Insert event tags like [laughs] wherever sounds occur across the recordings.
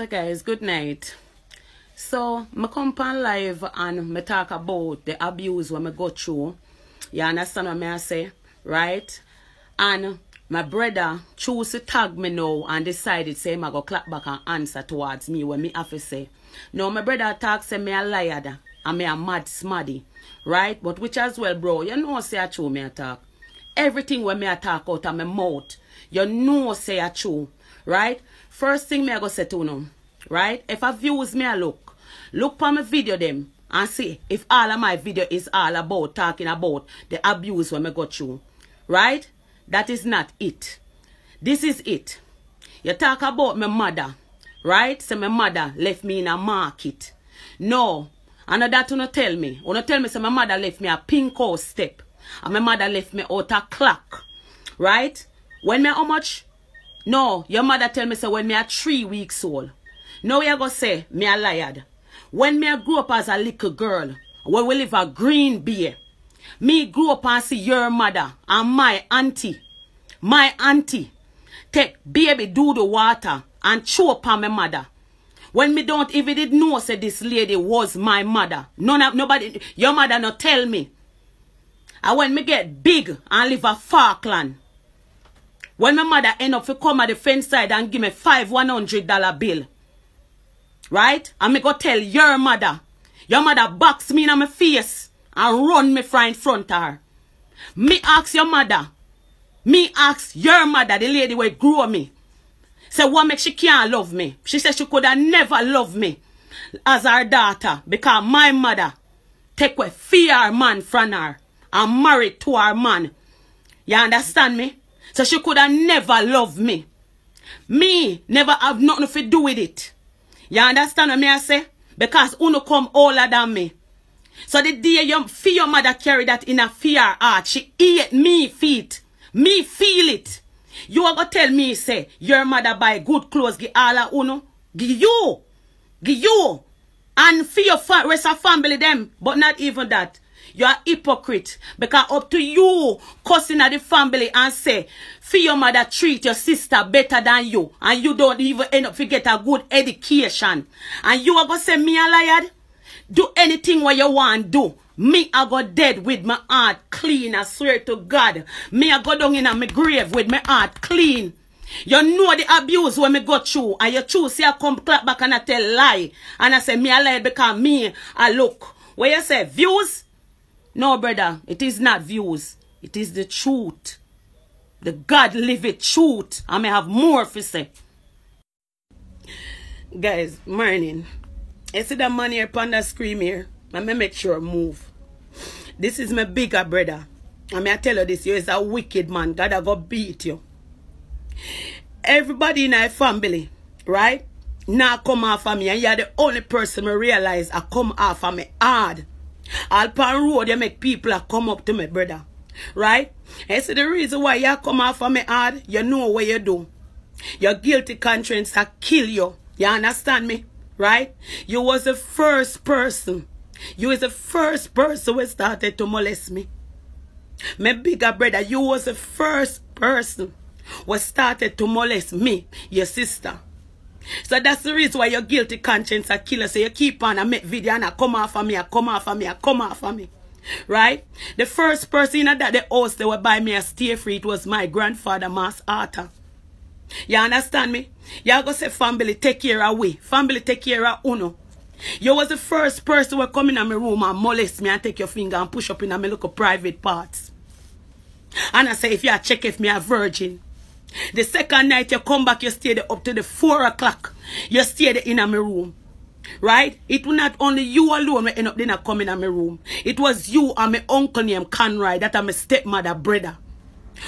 So guys, good night. So, me come on live and me talk about the abuse when me go through. You understand what me I say? Right? And my brother choose to tag me now and decided say I go clap back and answer towards me when me have to say. No, my brother talk say me a liar and me a mad smaddy. Right? But which as well, bro, you know say I true me a talk. Everything when me a talk out of my mouth, you know say I true. Right? First thing me I go say to you, right? If I views me a look, look on my video them and see if all of my video is all about talking about the abuse when me go through. Right? That is not it. This is it. You talk about my mother, right? So my mother left me in a market. No, I know that you not tell me. You not tell me so my mother left me a pink house step. And my mother left me out a clock. Right? When me how much? No, your mother tell me so when me a three weeks old. No, you go say me a liar. When me a grew up as a little girl, when we live a green beer, me grew up and see your mother and my auntie, my auntie, take baby do the water and chew up upon my mother. When me don't even did know say this lady was my mother. None of nobody your mother not tell me. And when me get big and live a Falkland, when my mother end up to come at the fence side and give me five one hundred dollar bill. Right? And me go tell your mother. Your mother box me in my face and run me from in front of her. Me ask your mother. Me ask your mother, the lady where grew me. Say what make she can't love me. She said she could have never love me as her daughter because my mother take away fear man from her and married to her man. You understand me? So she could have never loved me. Me never have nothing to do with it. You understand what me I say? Because uno come older than me. So the day your feel your mother carry that in a fear heart, she eat me feet. Me feel it. You are gonna tell me say your mother buy good clothes, give all uno, give you, give you, and for your rest of family them, but not even that. You are hypocrite because up to you cussing at the family and say, for your mother treat your sister better than you, and you don't even end up to get a good education, and you are gonna say me a liar. Do anything what you want do. Me, I go dead with my heart clean. I swear to God. Me, I go down in my grave with my heart clean. You know the abuse when me go through. And you choose, I come clap back and I tell lie. And I say, me I lie because me, I look. What you say, views? No, brother. It is not views. It is the truth. The God live it truth. I may have more to say. Guys, morning. You see that man here the screen here? Let me make sure move. This is my bigger brother. I may tell you this, you is a wicked man. God I go beat you. Everybody in our family, right? Now come off of me. And you're the only person I realize I come off of me hard. All pan road, you oh, make people come up to me, brother. Right? And see the reason why you come off of me hard, you know what you do. Your guilty conscience a kill you. You understand me? Right? You was the first person. You was the first person who started to molest me. My bigger brother, you was the first person who started to molest me, your sister. So that's the reason why your guilty conscience a killer. So you keep on and make video and I come off of me, I come off of me, I come off of me. Right? The first person that the house they would buy me a stay free, it was my grandfather, Mass Arthur. You understand me? You go say family take care of we. Family take care of uno. You was the first person who come in my room and molest me and take your finger and push up in my little private parts. And I say if you check if me a virgin. The second night you come back, you stay there up to the four o'clock. You stay there in my room. Right? It was not only you alone end up dinner coming in my room. It was you and my uncle named Conroy, that are my stepmother brother.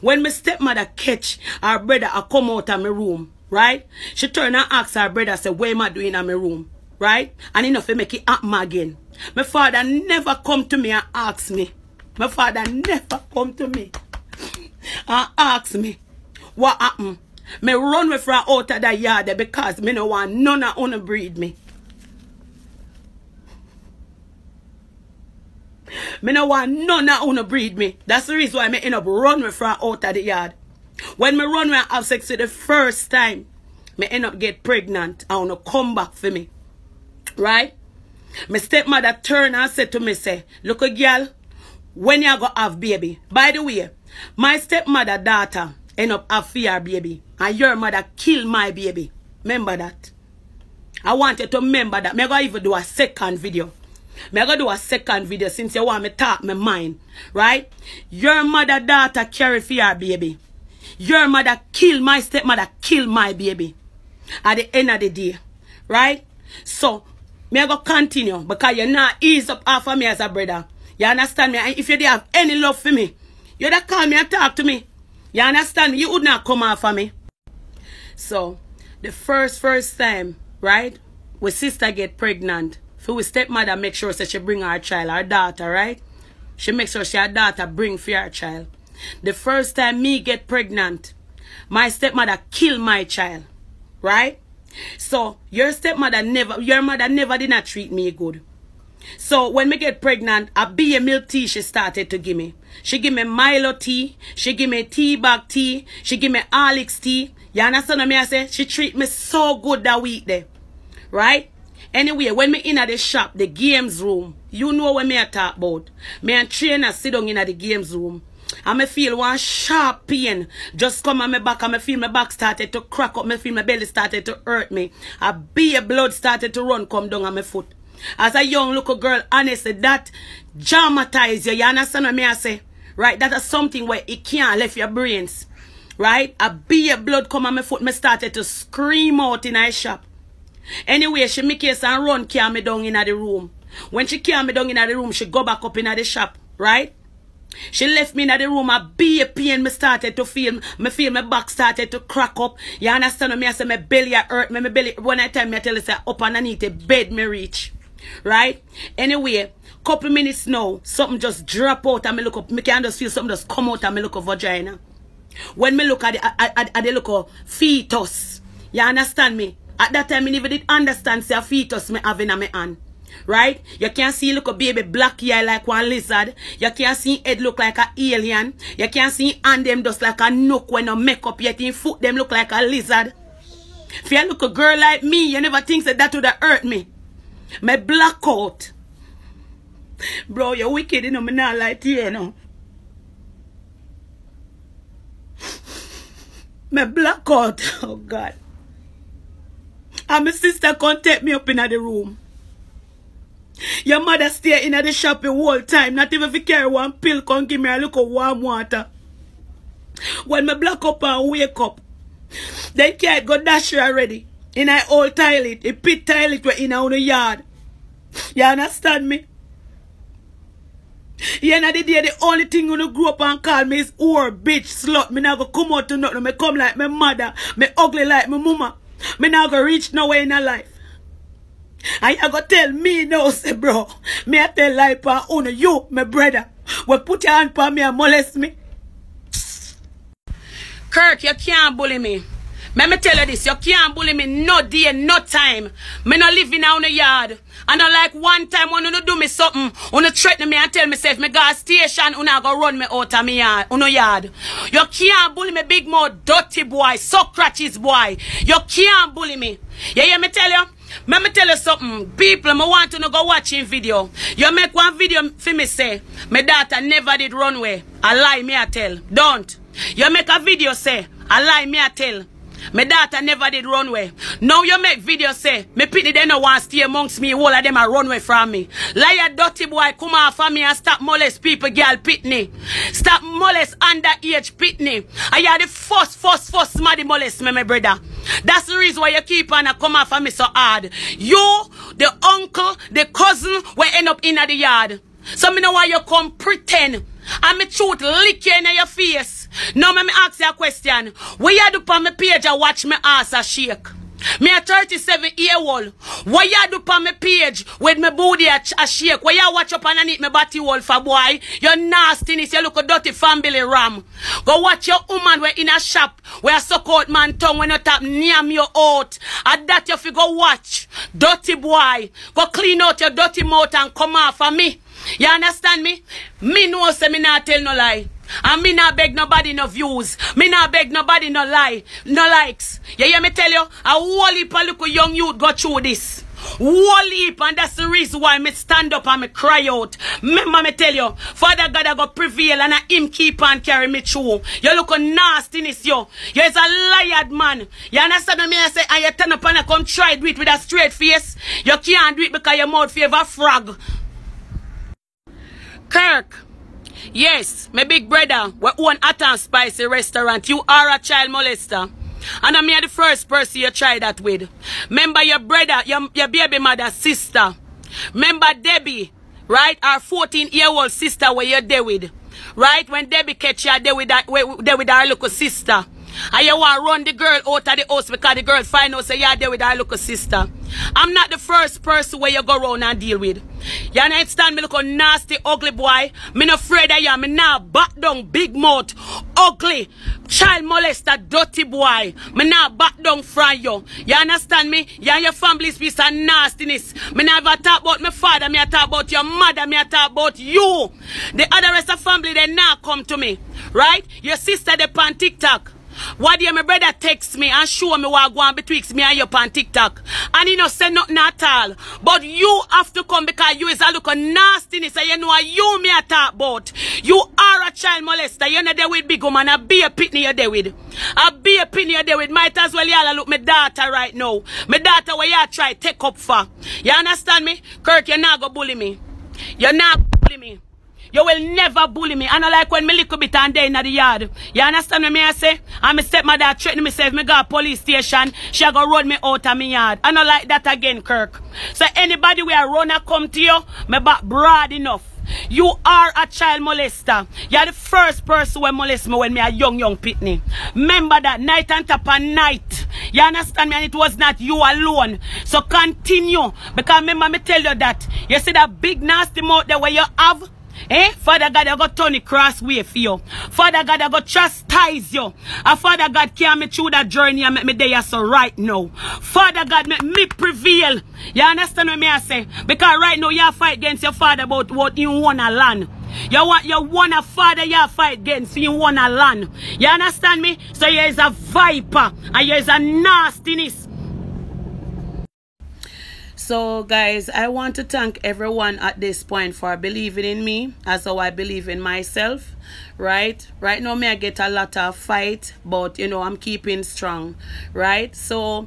When my stepmother catch her brother, I come out of my room, right? She turn and ask her brother, say, what am I doing in my room? Right? And enough to make it happen again. My father never come to me and ask me. My father never come to me and ask me what happened. Me run me from out of the yard because me no want none of wanna breed me. Me no want none of wanna breed me. That's the reason why me end up run me from out of the yard. When me run and have sex for the first time, me end up get pregnant. I wanna come back for me. Right? My stepmother turn and said to me, say, look a girl, when you go have baby. By the way, my stepmother daughter end up have fear baby. And your mother kill my baby. Remember that? I wanted to remember that. Me go even do a second video. Me go do a second video since you want me talk my mind. Right? Your mother daughter carry fear baby. Your mother kill my stepmother kill my baby. At the end of the day. Right? So, me I go continue because you're not ease up off of me as a brother. You understand me? And if you have any love for me, you'd have call me and talk to me. You understand? You would not come off of me. So, the first, first time, right? When sister get pregnant, for we stepmother make sure that she bring her child, her daughter, right? She make sure she her daughter bring for her child. The first time me get pregnant, my stepmother kill my child, right? So your stepmother never, your mother never did not treat me good. So when me get pregnant, a milk tea she started to give me. She give me Milo tea, she give me tea bag tea, she give me Alex tea. You understand what me I say? She treat me so good that week there. Right? Anyway, when me in at the shop, the games room, you know what me I talk about. Me and trainer sit down in at the games room. And me feel one sharp pain just come on my back and me feel my back started to crack up. Me feel my belly started to hurt me. A blood started to run come down on my foot. As a young little girl, honestly, that dramatize you. You understand what me I say? Right? That is something where it can't left your brains. Right? A beer blood come on my foot. Me started to scream out in a shop. Anyway, she make case and run carry me down in the room. When she carry me down in the room, she go back up in the shop. Right? She left me in the room, a be pain me started to feel, me feel my back started to crack up. You understand what me I say, my belly hurt me, my belly, when I tell me, I tell you, say, up underneath the bed me reach. Right? Anyway, couple minutes now, something just drop out and me look up, me can just feel something just come out and me look at vagina. When me look at the, at, at, at the look of fetus, you understand me? At that time, I never did understand say a fetus me having in my hand. Right? You can't see look a baby black eye like one lizard. You can't see head look like a alien. You can't see hand them just like a nook when no makeup yet in foot them look like a lizard. If you look a girl like me, you never think that that would hurt me. My black out. Bro, you're wicked, you know, me not like you, you know. My black out. [laughs] Oh, God. And my sister can't take me up in the room. Your mother stay in the shop the whole time. Not even if you carry one pill, come give me a look of warm water. When me black up and wake up, they can't go dash her already. In a old toilet, a pit toilet where in our yard. You understand me? Yeah, now the day the only thing you grow up and call me is or bitch slut. Me go come out to nothing. Me come like my mother. Me ugly like my mama. Me not go reach nowhere in a life. And you go tell me no, say bro. Me I tell lie pa uh, uno you, my brother. Will put your hand pa me and molest me. Kirk, you can't bully me. Let me tell you this, you can't bully me no day, no time. Me no out in the yard. And I like one time when you do me something, you threaten me and tell me, if me go station, you go run me out of me yard, uno yard. You can't bully me big mouth, dirty boy, Socrates boy. You can't bully me. You hear me tell you? Let me tell you something. People, I want to go watching video. You make one video for me say, my daughter never did runway. I lie, me I tell. Don't. You make a video say, I lie, me I tell. My daughter never did runway. Now you make video say, me pity they no want stay amongst me, all of them are runway from me. Liar dirty boy, come off of me and stop molest people, girl pitney. Stop molest underage pitney. I are the first, first, first smarty molest me, my brother. That's the reason why you keep on a come off of me so hard. You, the uncle, the cousin, will end up in the yard. So me know why you come pretend. And me truth lick you in your face. Now me ask you a question. What you do on my page and watch me ass a shake? Me a 37 year old. What you do on my page with my booty a, a shake? What you watch up underneath me body wall for boy? Your nastiness, you look a dirty family ram. Go watch your woman we in a shop where suck out man tongue when you tap near your out. At that you fi go watch. Dirty boy. Go clean out your dirty mouth and come off for me. You understand me? Me know say me not tell no lie. And me not beg nobody no views. Me not beg nobody no lie, no likes. You hear me tell you? A whole heap of little young youth go through this. Whole heap, and that's the reason why me stand up and me cry out. Remember me tell you, Father God I go prevail and I him keep on carry me through. You look a nastiness, yo. You're a liar man. You understand me? I say, and you turn up and I come try do it with a straight face. You can't do it because your mouth favor frog. Kirk. Yes, my big brother, we own Hot and Spicy restaurant. You are a child molester. And I'm here the first person you try that with. Remember your brother, your, your baby mother, sister. Remember Debbie, right? Our 14 year old sister where you're there with. Right? When Debbie catch you there with, that, there with our little sister. And you want to run the girl out of the house because the girl find out say you're there with our little sister. I'm not the first person where you go around and deal with. You understand me look a nasty, ugly boy. Me not afraid of you. Me not back down, big mouth, ugly, child molester, dirty boy. Me not back down from you. You understand me? You and your family's piece of nastiness. Me never talk about my father. Me I talk about your mother. Me I talk about you. The other rest of family, they now come to me. Right? Your sister, they on TikTok. What day my brother text me and show me what going betwixt me and you on TikTok. And he no say nothing at all. But you have to come because you is a look of nastiness and you know you me a talk about. You are a child molester. You're not there with big woman. I be a pitney you're there with. I be a pitney you're there with. Might as well y'all look my daughter right now. My daughter where y'all try take up for. You understand me? Kirk, you're not gonna bully me. You're not. You will never bully me. I know like when me little bit and day in the yard. You understand what me I say? And my stepmother threaten me say me go to police station, she go run me out of my yard. I know like that again, Kirk. So anybody where run a come to you, me back broad enough. You are a child molester. You're the first person who molest me when me a young, young pitney. Remember that night and top and night. You understand me? And it was not you alone. So continue. Because remember me tell you that. You see that big nasty mouth there where you have? Eh? Father God, I got turn the cross way for you. Father God, I got chastise you. And Father God, carry me through that journey and make me there so right now. Father God, make me prevail. You understand what me I say? Because right now you fight against your father about what you want to land. You want you want a father you fight against you want a land. You understand me? So here is a viper and is a nastiness so, guys, I want to thank everyone at this point for believing in me as how I believe in myself, right? Right now, me I get a lot of fight, but, you know, I'm keeping strong, right? So,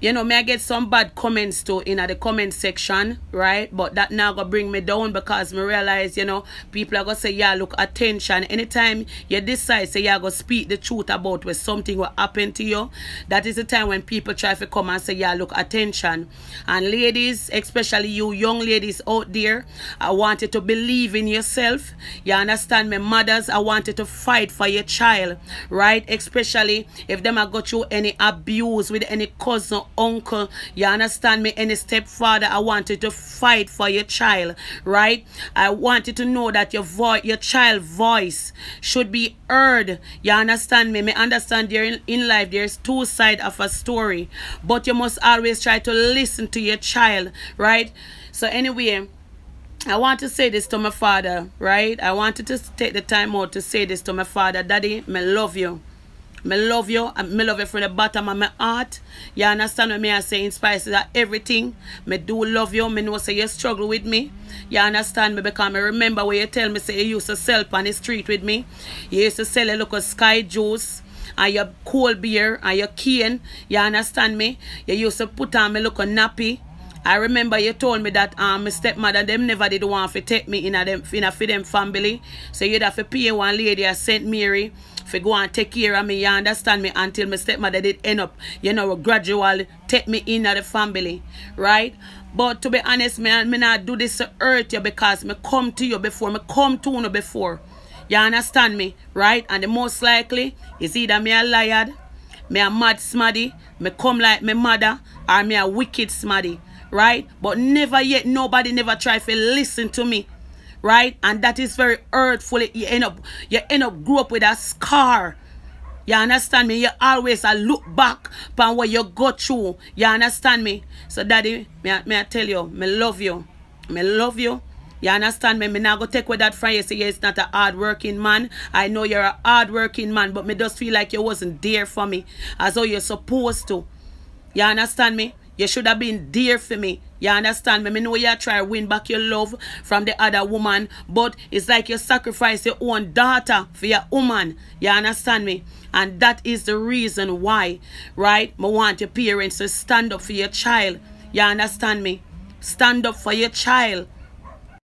you know, may I get some bad comments too in the comment section, right? But that now gonna bring me down because me realize, you know, people are gonna say, yeah, look, attention. Anytime you decide, say, yeah, go speak the truth about where something will happen to you, that is the time when people try to come and say, yeah, look, attention. And ladies, especially you young ladies out there, I want you to believe in yourself. You understand me? Mothers, I want you to fight for your child, right? Especially if them have got you any abuse with any cousin uncle, you understand me, any stepfather, I want you to fight for your child, right? I want you to know that your voice, your child voice should be heard. You understand me? Me understand there in, in life there's two sides of a story, but you must always try to listen to your child, right? So anyway, I want to say this to my father, right? I wanted to take the time out to say this to my father. Daddy, me love you. Me love you. I me love you from the bottom of my heart. You understand what me I say in spite of everything. Me do love you. Me know say you struggle with me. You understand me because I remember where you tell me say you used to sell on the street with me. You used to sell a look sky juice and your cold beer and your cane. You understand me? You used to put on me look a nappy. I remember you told me that um my stepmother them never did want to take me in a them in a for them family. So you'd have to pay one lady at St. Mary for go and take care of me, you understand me, until my stepmother did end up, you know, gradually take me in the family, right? But to be honest, me, me not do this to hurt you because me come to you before, me come to you before. You understand me, right? And the most likely is either me a liar, me a mad smaddy, me come like my mother, or me a wicked smaddy, right? But never yet, nobody never try to listen to me right? And that is very hurtful. You end up you end up grow up with a scar. You understand me? You always a look back upon what you go through. You understand me? So daddy, may I, may I tell you, me love you. Me love you. You understand me? Me now go take with that from you. Say, yeah, it's not a hard working man. I know you're a hard working man, but me just feel like you wasn't there for me as though you're supposed to. You understand me? You should have been there for me. You understand me? Me know you try to win back your love from the other woman, but it's like you sacrifice your own daughter for your woman. You understand me? And that is the reason why, right? Me want your parents to stand up for your child. You understand me? Stand up for your child.